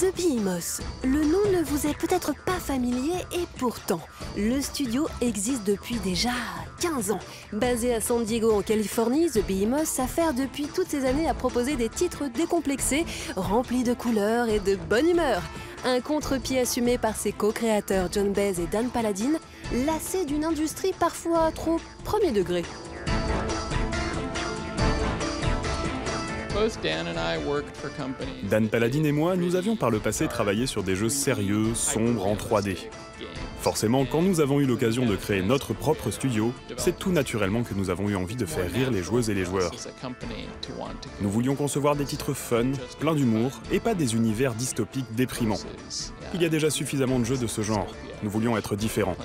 The Behemoth. Le nom ne vous est peut-être pas familier et pourtant, le studio existe depuis déjà 15 ans. Basé à San Diego en Californie, The Behemoth s'affaire depuis toutes ces années à proposer des titres décomplexés, remplis de couleurs et de bonne humeur. Un contre-pied assumé par ses co-créateurs John Baez et Dan Paladin, lassé d'une industrie parfois trop premier degré. Dan Paladin et moi, nous avions par le passé travaillé sur des jeux sérieux, sombres en 3D. Forcément, quand nous avons eu l'occasion de créer notre propre studio, c'est tout naturellement que nous avons eu envie de faire rire les joueuses et les joueurs. Nous voulions concevoir des titres fun, pleins d'humour, et pas des univers dystopiques déprimants. Il y a déjà suffisamment de jeux de ce genre. Nous voulions être différents.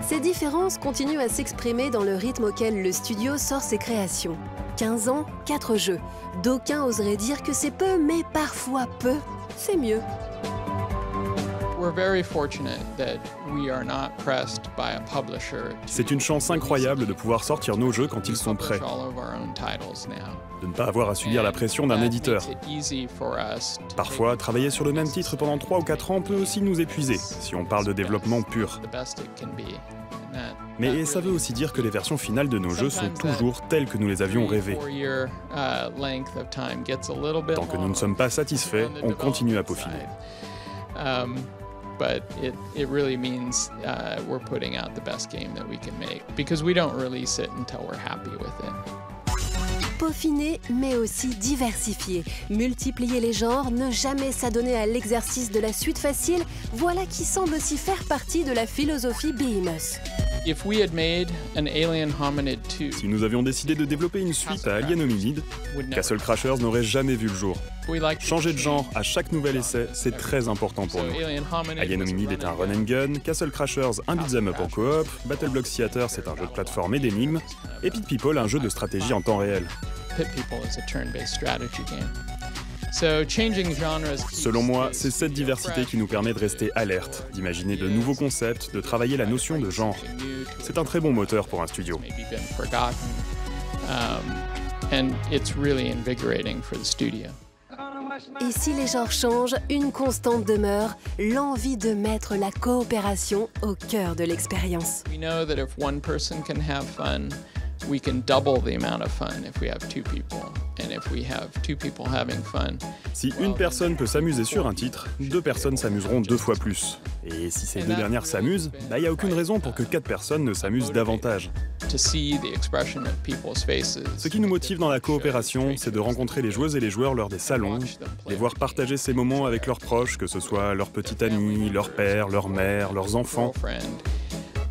Ces différences continuent à s'exprimer dans le rythme auquel le studio sort ses créations. 15 ans, 4 jeux. D'aucuns oseraient dire que c'est peu, mais parfois peu, c'est mieux. C'est une chance incroyable de pouvoir sortir nos jeux quand ils sont prêts. De ne pas avoir à subir la pression d'un éditeur. Parfois, travailler sur le même titre pendant 3 ou 4 ans peut aussi nous épuiser, si on parle de développement pur. Mais ça veut aussi dire que les versions finales de nos jeux sont toujours telles que nous les avions rêvées. Tant que nous ne sommes pas satisfaits, on continue à peaufiner. But it, it really means uh, we're putting out the best game that we can make because we don't release it until we're happy with it. Peaufiner, mais aussi diversifier, multiplier les genres, ne jamais s'adonner à l'exercice de la suite facile, voilà qui semble aussi faire partie de la philosophie Behemoth. Si nous avions décidé de développer une suite à Alien Hominid, Castle Crashers n'aurait jamais vu le jour. Changer de genre à chaque nouvel essai, c'est très important pour nous. Alien Hominid est un run and gun, Castle Crashers un beat'em up en coop, Battle Block Theater c'est un jeu de plateforme et d'énigmes, et Pit People un jeu de stratégie en temps réel. Selon moi, c'est cette diversité qui nous permet de rester alerte, d'imaginer de nouveaux concepts, de travailler la notion de genre. C'est un très bon moteur pour un studio. Um, Et si les genres changent, une constante demeure, l'envie de mettre la coopération au cœur de l'expérience. we can double the amount of fun if we have two people. And if we have two people having fun. Si une personne peut s'amuser sur un titre, deux personnes s'amuseront deux fois plus. Et si ces deux dernières s'amusent, il bah, n'y a aucune raison pour que quatre personnes ne s'amusent davantage. Ce qui nous motive dans la coopération, c'est de rencontrer les joueuses et les joueurs lors des salons, les voir partager ces moments avec leurs proches, que ce soit leurs petits amis, leur père, leur mère, leurs enfants.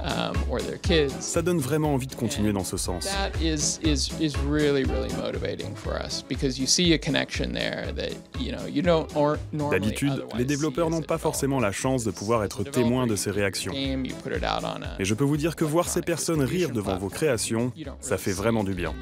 Um, Ça donne vraiment envie de continuer dans ce sens. D'habitude, les développeurs n'ont pas forcément la chance de pouvoir être témoins de ces réactions. Mais je peux vous dire que voir ces personnes rire devant vos créations, ça fait vraiment du bien.